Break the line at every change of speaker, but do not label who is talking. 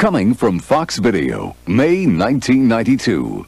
Coming from Fox Video, May 1992.